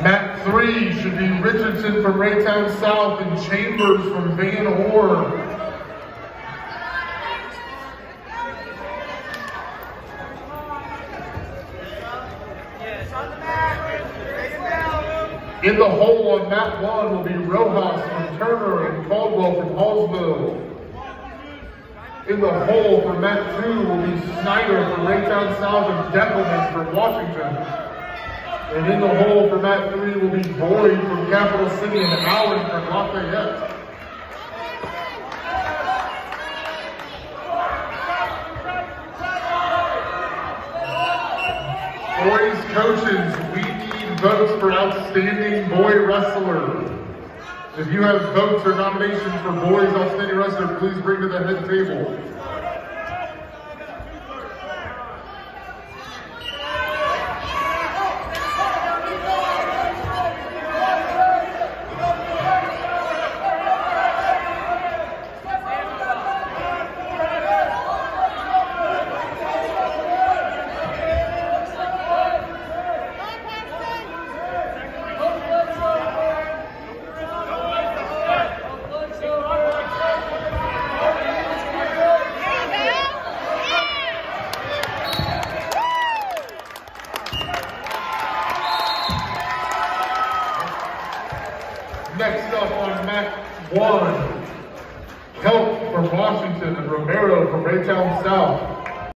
Mat three should be Richardson from Raytown South and Chambers from Van Horn. In the hole on mat one will be Rojas from Turner and Caldwell from Hallsville. In the hole for mat two will be Snyder from Raytown South and Deckelman from Washington. And in the hole for mat three will be Boyd from Capital City and Allen from Lafayette. Boys coaches, we need votes for outstanding boy wrestler. If you have votes or nominations for boys outstanding wrestler, please bring to the head table. Next up on mat one, Help from Washington and Romero from Raytown South.